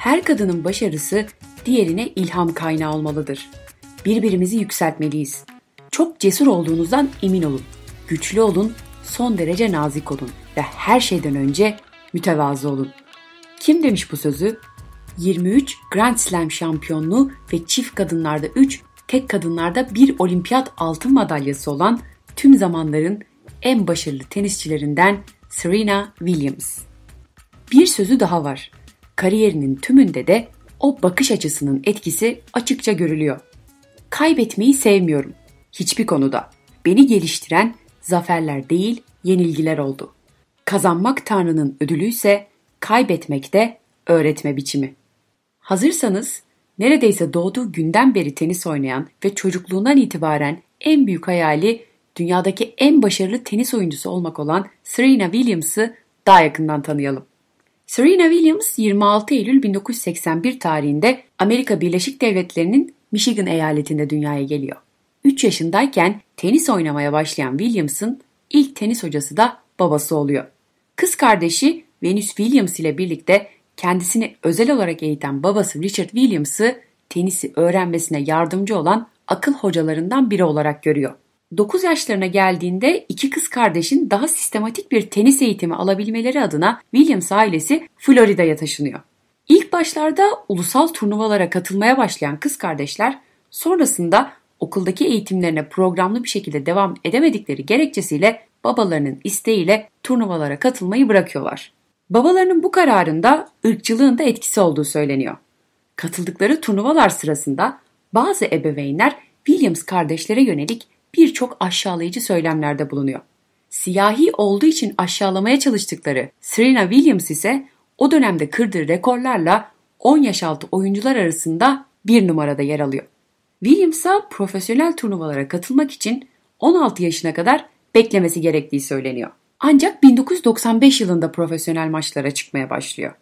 Her kadının başarısı diğerine ilham kaynağı olmalıdır. Birbirimizi yükseltmeliyiz. Çok cesur olduğunuzdan emin olun. Güçlü olun, son derece nazik olun ve her şeyden önce mütevazı olun. Kim demiş bu sözü? 23 Grand Slam şampiyonluğu ve çift kadınlarda 3, tek kadınlarda 1 olimpiyat altın madalyası olan tüm zamanların en başarılı tenisçilerinden Serena Williams. Bir sözü daha var. Kariyerinin tümünde de o bakış açısının etkisi açıkça görülüyor. Kaybetmeyi sevmiyorum. Hiçbir konuda. Beni geliştiren zaferler değil, yenilgiler oldu. Kazanmak Tanrı'nın ödülü ise kaybetmek de öğretme biçimi. Hazırsanız neredeyse doğduğu günden beri tenis oynayan ve çocukluğundan itibaren en büyük hayali dünyadaki en başarılı tenis oyuncusu olmak olan Serena Williams'ı daha yakından tanıyalım. Serena Williams 26 Eylül 1981 tarihinde Amerika Birleşik Devletleri'nin Michigan eyaletinde dünyaya geliyor. 3 yaşındayken tenis oynamaya başlayan Williams'ın ilk tenis hocası da babası oluyor. Kız kardeşi Venus Williams ile birlikte kendisini özel olarak eğiten babası Richard Williams'ı tenisi öğrenmesine yardımcı olan akıl hocalarından biri olarak görüyor. 9 yaşlarına geldiğinde iki kız kardeşin daha sistematik bir tenis eğitimi alabilmeleri adına Williams ailesi Florida'ya taşınıyor. İlk başlarda ulusal turnuvalara katılmaya başlayan kız kardeşler sonrasında okuldaki eğitimlerine programlı bir şekilde devam edemedikleri gerekçesiyle babalarının isteğiyle turnuvalara katılmayı bırakıyorlar. Babalarının bu kararında ırkçılığın da etkisi olduğu söyleniyor. Katıldıkları turnuvalar sırasında bazı ebeveynler Williams kardeşlere yönelik birçok aşağılayıcı söylemlerde bulunuyor. Siyahi olduğu için aşağılamaya çalıştıkları Serena Williams ise o dönemde kırdığı rekorlarla 10 yaş altı oyuncular arasında bir numarada yer alıyor. Williams'a profesyonel turnuvalara katılmak için 16 yaşına kadar beklemesi gerektiği söyleniyor. Ancak 1995 yılında profesyonel maçlara çıkmaya başlıyor.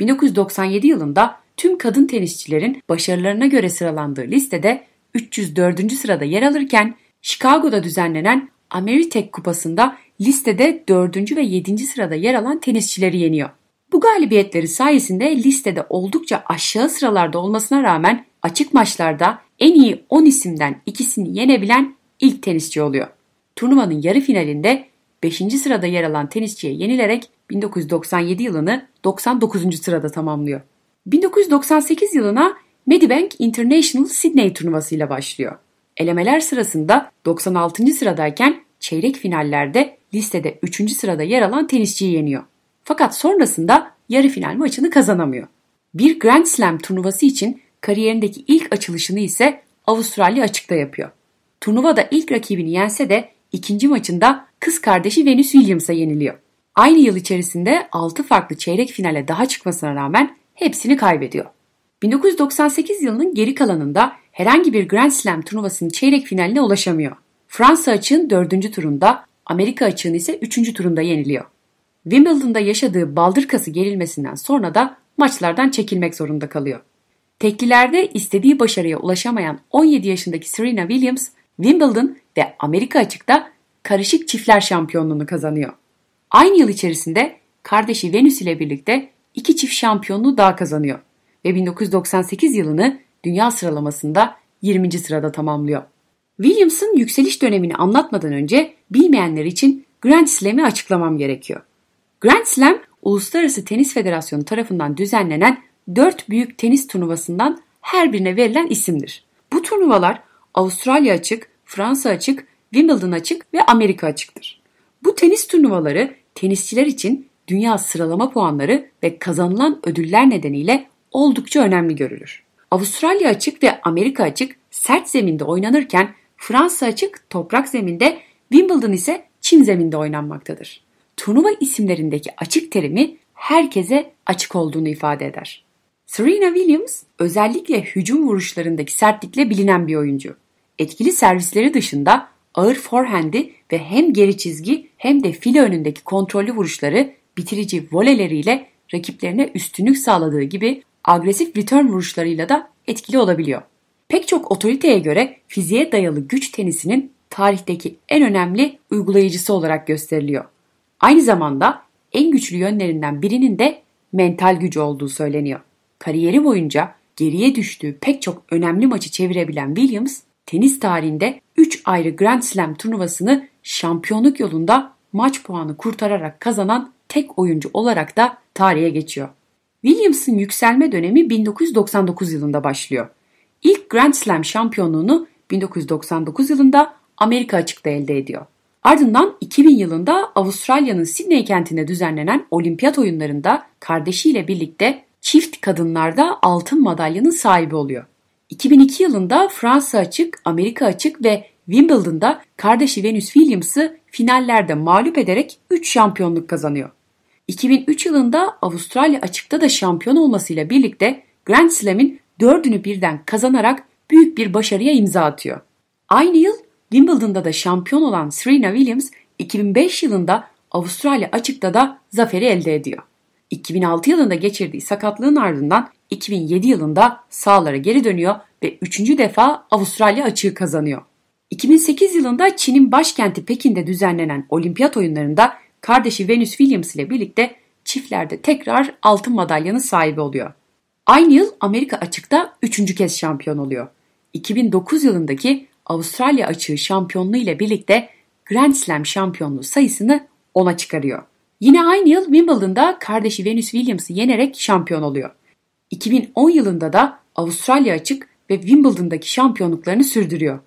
1997 yılında tüm kadın tenisçilerin başarılarına göre sıralandığı listede 304. sırada yer alırken Chicago'da düzenlenen Ameritech Kupası'nda listede 4. ve 7. sırada yer alan tenisçileri yeniyor. Bu galibiyetleri sayesinde listede oldukça aşağı sıralarda olmasına rağmen açık maçlarda en iyi 10 isimden ikisini yenebilen ilk tenisçi oluyor. Turnuvanın yarı finalinde 5. sırada yer alan tenisçiye yenilerek 1997 yılını 99. sırada tamamlıyor. 1998 yılına Medibank International Sydney turnuvasıyla başlıyor. Elemeler sırasında 96. sıradayken çeyrek finallerde listede 3. sırada yer alan tenisçiyi yeniyor. Fakat sonrasında yarı final maçını kazanamıyor. Bir Grand Slam turnuvası için kariyerindeki ilk açılışını ise Avustralya açıkta yapıyor. Turnuvada ilk rakibini yense de ikinci maçında kız kardeşi Venus Williams'a yeniliyor. Aynı yıl içerisinde 6 farklı çeyrek finale daha çıkmasına rağmen hepsini kaybediyor. 1998 yılının geri kalanında herhangi bir Grand Slam turnuvasının çeyrek finaline ulaşamıyor. Fransa açığın 4. turunda, Amerika açığın ise 3. turunda yeniliyor. Wimbledon'da yaşadığı baldırkası gerilmesinden sonra da maçlardan çekilmek zorunda kalıyor. Teklilerde istediği başarıya ulaşamayan 17 yaşındaki Serena Williams, Wimbledon ve Amerika açıkta karışık çiftler şampiyonluğunu kazanıyor. Aynı yıl içerisinde kardeşi Venus ile birlikte iki çift şampiyonluğu daha kazanıyor ve 1998 yılını dünya sıralamasında 20. sırada tamamlıyor. Williams'ın yükseliş dönemini anlatmadan önce bilmeyenler için Grand Slam'i açıklamam gerekiyor. Grand Slam, Uluslararası Tenis Federasyonu tarafından düzenlenen 4 büyük tenis turnuvasından her birine verilen isimdir. Bu turnuvalar Avustralya açık, Fransa açık, Wimbledon açık ve Amerika açıktır. Bu tenis turnuvaları tenisçiler için dünya sıralama puanları ve kazanılan ödüller nedeniyle oldukça önemli görülür. Avustralya açık ve Amerika açık sert zeminde oynanırken Fransa açık toprak zeminde, Wimbledon ise çim zeminde oynanmaktadır. Turnuva isimlerindeki açık terimi herkese açık olduğunu ifade eder. Serena Williams özellikle hücum vuruşlarındaki sertlikle bilinen bir oyuncu. Etkili servisleri dışında ağır forehand'i ve hem geri çizgi hem de file önündeki kontrollü vuruşları bitirici voleleriyle rakiplerine üstünlük sağladığı gibi agresif return vuruşlarıyla da etkili olabiliyor. Pek çok otoriteye göre fiziğe dayalı güç tenisinin tarihteki en önemli uygulayıcısı olarak gösteriliyor. Aynı zamanda en güçlü yönlerinden birinin de mental gücü olduğu söyleniyor. Kariyeri boyunca geriye düştüğü pek çok önemli maçı çevirebilen Williams, tenis tarihinde 3 ayrı Grand Slam turnuvasını şampiyonluk yolunda maç puanı kurtararak kazanan tek oyuncu olarak da tarihe geçiyor. Williams'ın yükselme dönemi 1999 yılında başlıyor. İlk Grand Slam şampiyonluğunu 1999 yılında Amerika açıkta elde ediyor. Ardından 2000 yılında Avustralya'nın Sydney kentinde düzenlenen olimpiyat oyunlarında kardeşiyle birlikte çift kadınlarda altın madalyanın sahibi oluyor. 2002 yılında Fransa açık, Amerika açık ve Wimbledon'da kardeşi Venus Williams'ı finallerde mağlup ederek 3 şampiyonluk kazanıyor. 2003 yılında Avustralya açıkta da şampiyon olmasıyla birlikte Grand Slam'in dördünü birden kazanarak büyük bir başarıya imza atıyor. Aynı yıl Wimbledon'da da şampiyon olan Serena Williams 2005 yılında Avustralya açıkta da zaferi elde ediyor. 2006 yılında geçirdiği sakatlığın ardından 2007 yılında sahalara geri dönüyor ve 3. defa Avustralya açığı kazanıyor. 2008 yılında Çin'in başkenti Pekin'de düzenlenen olimpiyat oyunlarında kardeşi Venus Williams ile birlikte çiftlerde tekrar altın madalyanın sahibi oluyor. Aynı yıl Amerika açıkta üçüncü kez şampiyon oluyor. 2009 yılındaki Avustralya açığı şampiyonluğu ile birlikte Grand Slam şampiyonluğu sayısını 10'a çıkarıyor. Yine aynı yıl Wimbledon'da kardeşi Venus Williams'ı yenerek şampiyon oluyor. 2010 yılında da Avustralya açık ve Wimbledon'daki şampiyonluklarını sürdürüyor.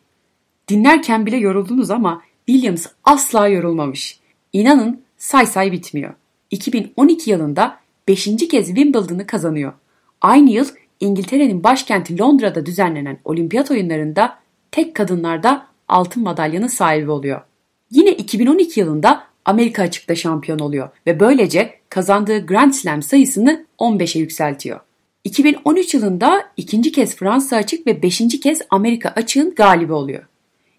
Dinlerken bile yoruldunuz ama Williams asla yorulmamış. İnanın say say bitmiyor. 2012 yılında 5. kez Wimbledon'ı kazanıyor. Aynı yıl İngiltere'nin başkenti Londra'da düzenlenen olimpiyat oyunlarında tek kadınlarda altın madalyanın sahibi oluyor. Yine 2012 yılında Amerika açıkta şampiyon oluyor ve böylece kazandığı Grand Slam sayısını 15'e yükseltiyor. 2013 yılında ikinci kez Fransa açık ve beşinci kez Amerika açığın galibi oluyor.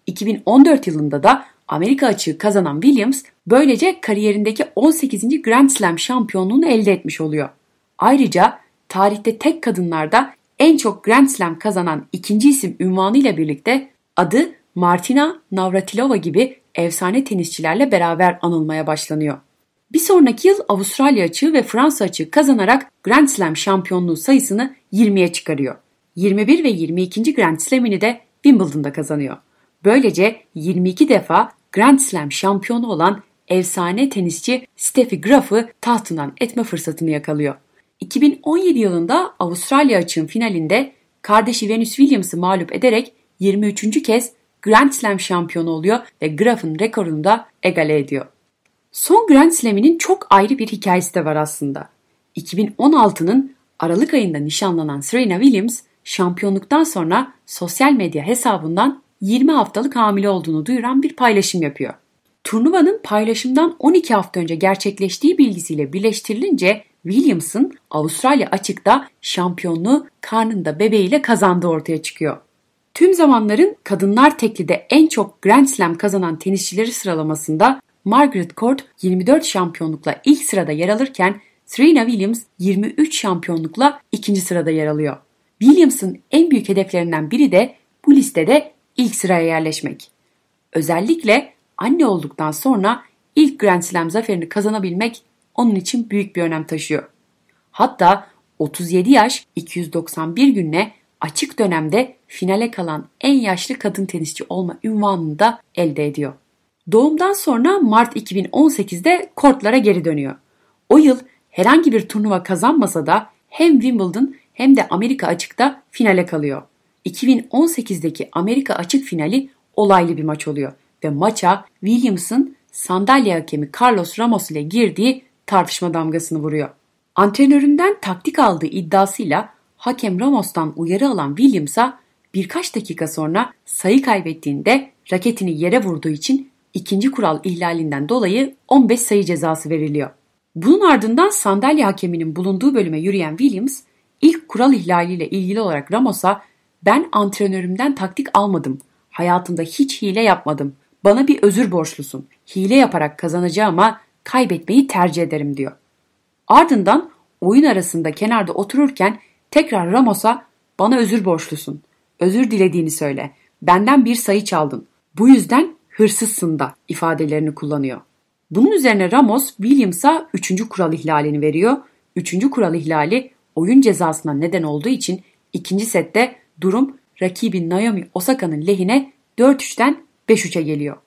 2014 yılında da Amerika açığı kazanan Williams böylece kariyerindeki 18. Grand Slam şampiyonluğunu elde etmiş oluyor. Ayrıca tarihte tek kadınlarda en çok Grand Slam kazanan ikinci isim ünvanıyla birlikte adı Martina Navratilova gibi efsane tenisçilerle beraber anılmaya başlanıyor. Bir sonraki yıl Avustralya açığı ve Fransa açığı kazanarak Grand Slam şampiyonluğu sayısını 20'ye çıkarıyor. 21 ve 22. Grand Slam'ini de Wimbledon'da kazanıyor. Böylece 22 defa Grand Slam şampiyonu olan efsane tenisçi Steffi Graf'ı tahtından etme fırsatını yakalıyor. 2017 yılında Avustralya açığın finalinde kardeşi Venus Williams'ı mağlup ederek 23. kez Grand Slam şampiyonu oluyor ve Graf'ın rekorunu da egale ediyor. Son Grand Slam'inin çok ayrı bir hikayesi de var aslında. 2016'nın Aralık ayında nişanlanan Serena Williams şampiyonluktan sonra sosyal medya hesabından 20 haftalık hamile olduğunu duyuran bir paylaşım yapıyor. Turnuvanın paylaşımdan 12 hafta önce gerçekleştiği bilgisiyle birleştirilince Williams'ın Avustralya açıkta şampiyonluğu karnında bebeğiyle kazandığı ortaya çıkıyor. Tüm zamanların kadınlar teklide en çok Grand Slam kazanan tenisçileri sıralamasında Margaret Court 24 şampiyonlukla ilk sırada yer alırken Serena Williams 23 şampiyonlukla ikinci sırada yer alıyor. Williams'ın en büyük hedeflerinden biri de bu listede ilk sıraya yerleşmek. Özellikle anne olduktan sonra ilk Grand Slam zaferini kazanabilmek onun için büyük bir önem taşıyor. Hatta 37 yaş 291 günle açık dönemde finale kalan en yaşlı kadın tenisçi olma ünvanını da elde ediyor. Doğumdan sonra Mart 2018'de kortlara geri dönüyor. O yıl herhangi bir turnuva kazanmasa da hem Wimbledon hem de Amerika açıkta finale kalıyor. 2018'deki Amerika açık finali olaylı bir maç oluyor ve maça Williams'ın sandalye hakemi Carlos Ramos ile girdiği tartışma damgasını vuruyor. Antrenöründen taktik aldığı iddiasıyla hakem Ramos'tan uyarı alan Williams'a birkaç dakika sonra sayı kaybettiğinde raketini yere vurduğu için ikinci kural ihlalinden dolayı 15 sayı cezası veriliyor. Bunun ardından sandalye hakeminin bulunduğu bölüme yürüyen Williams ilk kural ihlaliyle ilgili olarak Ramos'a ben antrenörümden taktik almadım. Hayatımda hiç hile yapmadım. Bana bir özür borçlusun. Hile yaparak kazanacağıma kaybetmeyi tercih ederim diyor. Ardından oyun arasında kenarda otururken tekrar Ramos'a bana özür borçlusun. Özür dilediğini söyle. Benden bir sayı çaldın. Bu yüzden hırsızsın da ifadelerini kullanıyor. Bunun üzerine Ramos Williams'a 3. kural ihlalini veriyor. 3. kural ihlali oyun cezasına neden olduğu için ikinci sette durum rakibi Naomi Osaka'nın lehine 4-3'ten 5-3'e geliyor.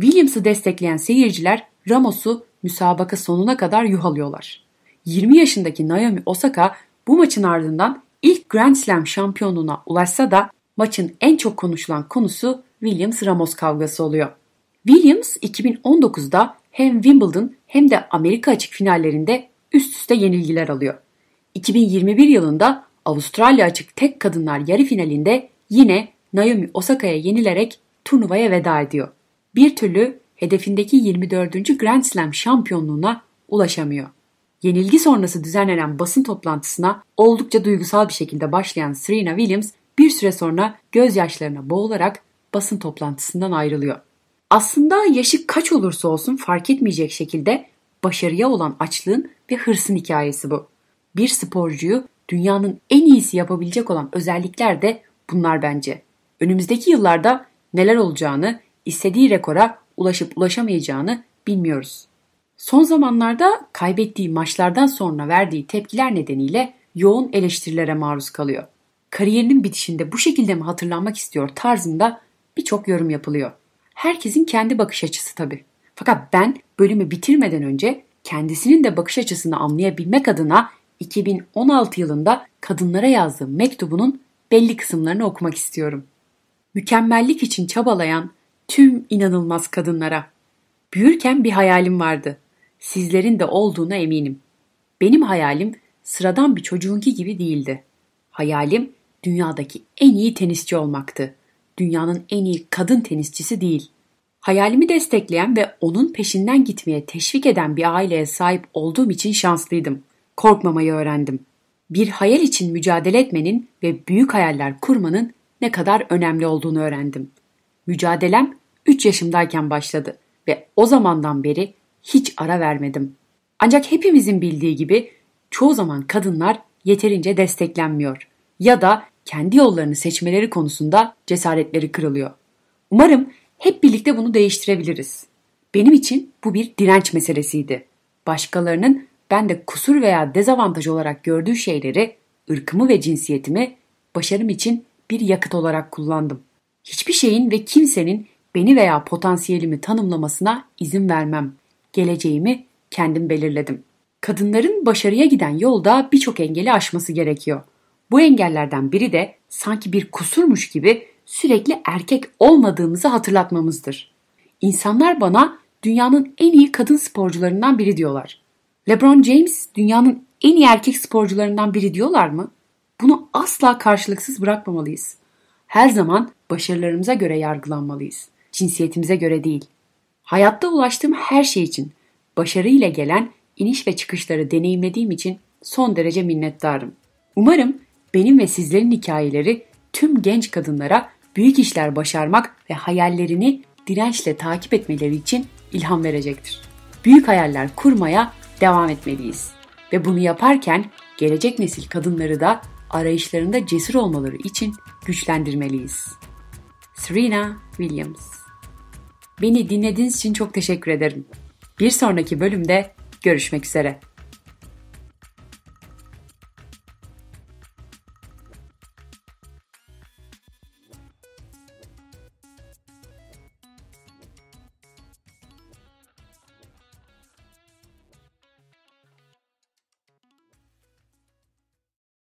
Williams'ı destekleyen seyirciler Ramos'u müsabaka sonuna kadar yuhalıyorlar. 20 yaşındaki Naomi Osaka bu maçın ardından ilk Grand Slam şampiyonluğuna ulaşsa da maçın en çok konuşulan konusu Williams-Ramos kavgası oluyor. Williams 2019'da hem Wimbledon hem de Amerika açık finallerinde üst üste yenilgiler alıyor. 2021 yılında Avustralya açık tek kadınlar yarı finalinde yine Naomi Osaka'ya yenilerek turnuvaya veda ediyor. Bir türlü hedefindeki 24. Grand Slam şampiyonluğuna ulaşamıyor. Yenilgi sonrası düzenlenen basın toplantısına oldukça duygusal bir şekilde başlayan Serena Williams bir süre sonra gözyaşlarına boğularak basın toplantısından ayrılıyor. Aslında yaşı kaç olursa olsun fark etmeyecek şekilde başarıya olan açlığın ve hırsın hikayesi bu. Bir sporcuyu dünyanın en iyisi yapabilecek olan özellikler de bunlar bence. Önümüzdeki yıllarda neler olacağını, istediği rekora ulaşıp ulaşamayacağını bilmiyoruz. Son zamanlarda kaybettiği maçlardan sonra verdiği tepkiler nedeniyle yoğun eleştirilere maruz kalıyor. Kariyerinin bitişinde bu şekilde mi hatırlanmak istiyor tarzında birçok yorum yapılıyor. Herkesin kendi bakış açısı tabii. Fakat ben bölümü bitirmeden önce kendisinin de bakış açısını anlayabilmek adına 2016 yılında kadınlara yazdığı mektubunun belli kısımlarını okumak istiyorum. Mükemmellik için çabalayan tüm inanılmaz kadınlara. Büyürken bir hayalim vardı. Sizlerin de olduğuna eminim. Benim hayalim sıradan bir çocuğunki gibi değildi. Hayalim dünyadaki en iyi tenisçi olmaktı. Dünyanın en iyi kadın tenisçisi değil. Hayalimi destekleyen ve onun peşinden gitmeye teşvik eden bir aileye sahip olduğum için şanslıydım. Korkmamayı öğrendim. Bir hayal için mücadele etmenin ve büyük hayaller kurmanın ne kadar önemli olduğunu öğrendim. Mücadelem 3 yaşımdayken başladı ve o zamandan beri hiç ara vermedim. Ancak hepimizin bildiği gibi çoğu zaman kadınlar yeterince desteklenmiyor ya da kendi yollarını seçmeleri konusunda cesaretleri kırılıyor. Umarım hep birlikte bunu değiştirebiliriz. Benim için bu bir direnç meselesiydi. Başkalarının ben de kusur veya dezavantaj olarak gördüğü şeyleri, ırkımı ve cinsiyetimi başarım için bir yakıt olarak kullandım. Hiçbir şeyin ve kimsenin beni veya potansiyelimi tanımlamasına izin vermem. Geleceğimi kendim belirledim. Kadınların başarıya giden yolda birçok engeli aşması gerekiyor. Bu engellerden biri de sanki bir kusurmuş gibi sürekli erkek olmadığımızı hatırlatmamızdır. İnsanlar bana dünyanın en iyi kadın sporcularından biri diyorlar. LeBron James dünyanın en iyi erkek sporcularından biri diyorlar mı? Bunu asla karşılıksız bırakmamalıyız. Her zaman başarılarımıza göre yargılanmalıyız. Cinsiyetimize göre değil. Hayatta ulaştığım her şey için, başarıyla gelen iniş ve çıkışları deneyimlediğim için son derece minnettarım. Umarım benim ve sizlerin hikayeleri tüm genç kadınlara büyük işler başarmak ve hayallerini dirençle takip etmeleri için ilham verecektir. Büyük hayaller kurmaya devam etmeliyiz. Ve bunu yaparken gelecek nesil kadınları da arayışlarında cesur olmaları için güçlendirmeliyiz. Serena Williams Beni dinlediğiniz için çok teşekkür ederim. Bir sonraki bölümde görüşmek üzere.